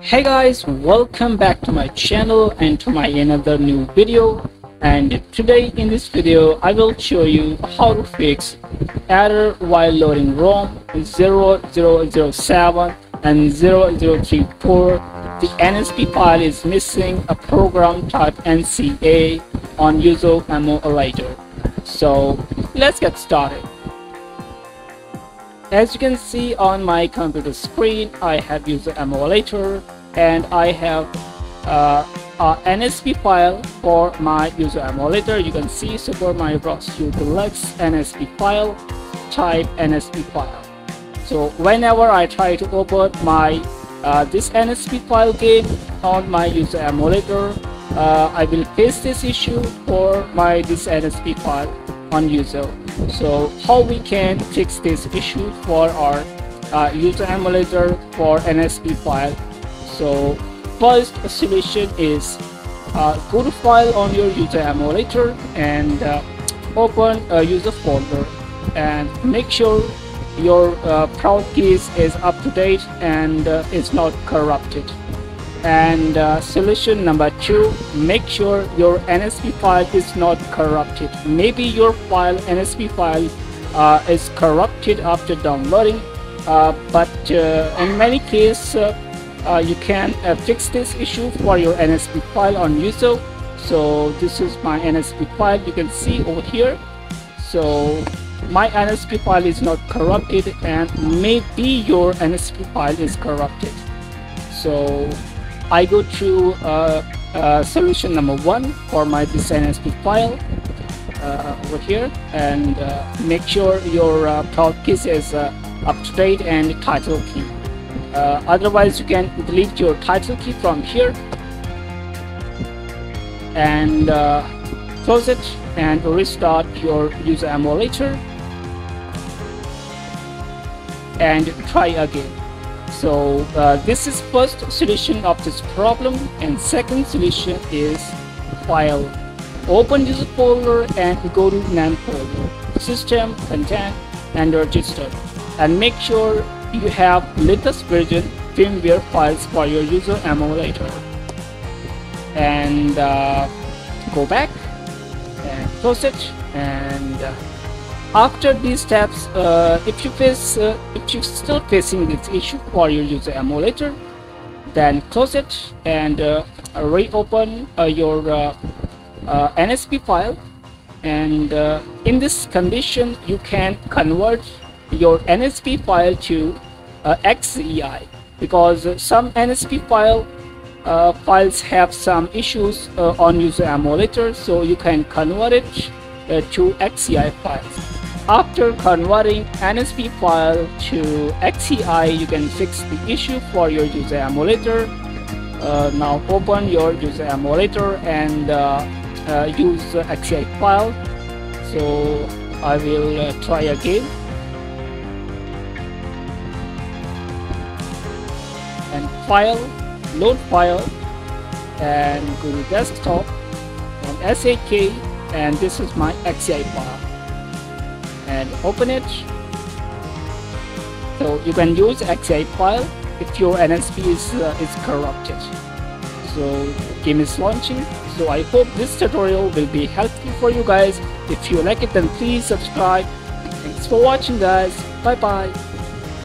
hey guys welcome back to my channel and to my another new video. And today in this video i will show you how to fix error while loading rom 0007 and 0034 the nsp file is missing a program type nca on Yuzu emulator so let's get started as you can see on my computer screen, I have Yuzu emulator and I have uh, a NSP file for my Yuzu emulator. You can see Super Mario Bros. U Deluxe NSP file, type NSP file. So whenever I try to open my uh, this NSP file game on my Yuzu emulator, uh, I will face this issue for my this NSP file on Yuzu so how we can fix this issue for our uh, Yuzu emulator for NSP file. So first solution is uh, go to file on your Yuzu emulator and uh, open a Yuzu folder and make sure your uh, prod keys is up to date and uh, not corrupted and uh, solution number two make sure your nsp file is not corrupted. Maybe your file nsp file uh, is corrupted after downloading uh, but uh, in many cases uh, uh, you can fix this issue for your nsp file on Yuzu. So this is my nsp file. You can see over here. So my nsp file is not corrupted and maybe your nsp file is corrupted. So I go to uh, uh, solution number one for my design NSP file uh, over here and uh, make sure your uh, key is uh, up to date and title key. otherwise, you can delete your title key from here and close it and restart your Yuzu emulator and try again so uh, this is first solution of this problem and second solution is file. Open this folder and go to name folder system content and register. And make sure you have latest version firmware files for your Yuzu emulator. And uh, go back and close it and uh, after these steps uh, if you face uh, if you're still facing this issue or you use the emulator then close it and uh, reopen uh, your uh, uh, NSP file. And in this condition you can convert your NSP file to XCI because some NSP file files have some issues on Yuzu emulator so you can convert it to XCI files after converting NSP file to XCI, you can fix the issue for your Yuzu emulator. Uh, now open your Yuzu emulator and uh, uh, use the XCI file. So I will uh, try again. And file, load file, and go to desktop and SAK, and this is my XCI file and open it. So you can use XCI file if your NSP is, uh, is corrupted. So game is launching. So I hope this tutorial will be helpful for you guys. If you like it then please subscribe. Thanks for watching guys. Bye bye